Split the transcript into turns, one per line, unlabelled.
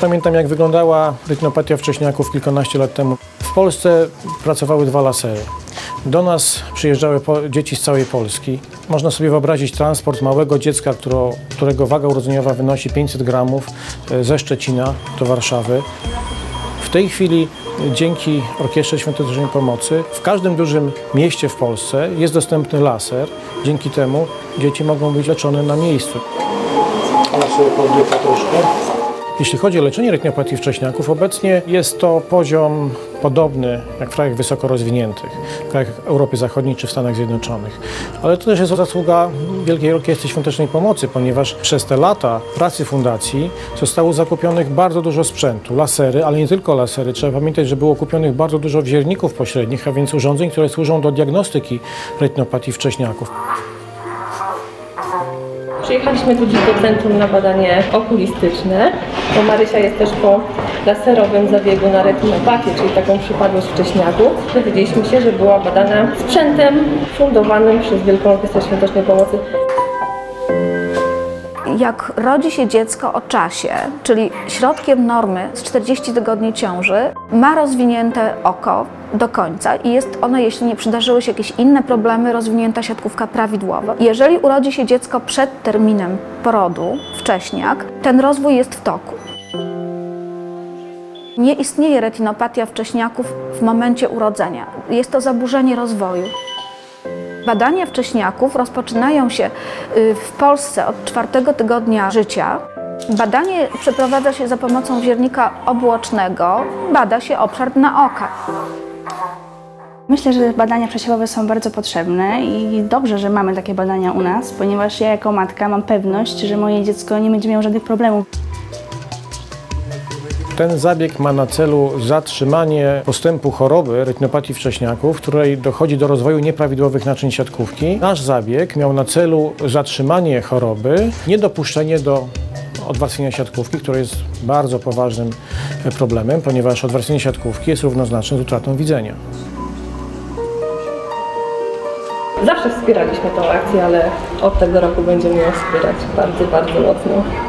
Pamiętam jak wyglądała retinopatia wcześniaków kilkanaście lat temu. W Polsce pracowały dwa lasery. Do nas przyjeżdżały dzieci z całej Polski. Można sobie wyobrazić transport małego dziecka, którego, waga urodzeniowa wynosi 500 gramów e, ze Szczecina do Warszawy. W tej chwili dzięki Orkiestrze Świątecznej Pomocy w każdym dużym mieście w Polsce jest dostępny laser. Dzięki temu dzieci mogą być leczone na miejscu. Ona sobie troszkę. Jeśli chodzi o leczenie retinopatii wcześniaków, obecnie jest to poziom podobny jak w krajach wysoko rozwiniętych, w krajach Europy Zachodniej czy w Stanach Zjednoczonych. Ale to też jest zasługa Wielkiej Orkiestry Świątecznej Pomocy, ponieważ przez te lata pracy fundacji zostało zakupionych bardzo dużo sprzętu, lasery, ale nie tylko lasery. Trzeba pamiętać, że było kupionych bardzo dużo wzierników pośrednich, a więc urządzeń, które służą do diagnostyki retinopatii wcześniaków.
Przyjechaliśmy tu dziś do centrum na badanie okulistyczne, bo Marysia jest też po laserowym zabiegu na retinopatię, czyli taką przypadłość wcześniaków. Dowiedzieliśmy się, że była badana sprzętem fundowanym przez Wielką Orkiestrę Świątecznej Pomocy.
Jak rodzi się dziecko o czasie, czyli środkiem normy z 40 tygodni ciąży, ma rozwinięte oko do końca i jest ono, jeśli nie przydarzyły się jakieś inne problemy, rozwinięta siatkówka prawidłowa. Jeżeli urodzi się dziecko przed terminem porodu, wcześniak, ten rozwój jest w toku. Nie istnieje retinopatia wcześniaków w momencie urodzenia. Jest to zaburzenie rozwoju. Badania wcześniaków rozpoczynają się y, w Polsce od czwartego tygodnia życia. Badanie przeprowadza się za pomocą wziernika obłocznego, bada się obszar dna oka.
Myślę, że badania przesiewowe są bardzo potrzebne i dobrze, że mamy takie badania u nas, ponieważ ja jako matka mam pewność, że moje dziecko nie będzie miało żadnych problemów.
Ten zabieg ma na celu zatrzymanie postępu choroby retinopatii wcześniaków, w której dochodzi do rozwoju nieprawidłowych naczyń siatkówki. Nasz zabieg miał na celu zatrzymanie choroby, niedopuszczenie do odwarstwienia siatkówki, które jest bardzo poważnym problemem, ponieważ odwarstwienie siatkówki jest równoznaczne z utratą widzenia.
Zawsze wspieraliśmy tą akcję, ale od tego roku będziemy ją wspierać bardzo, bardzo mocno.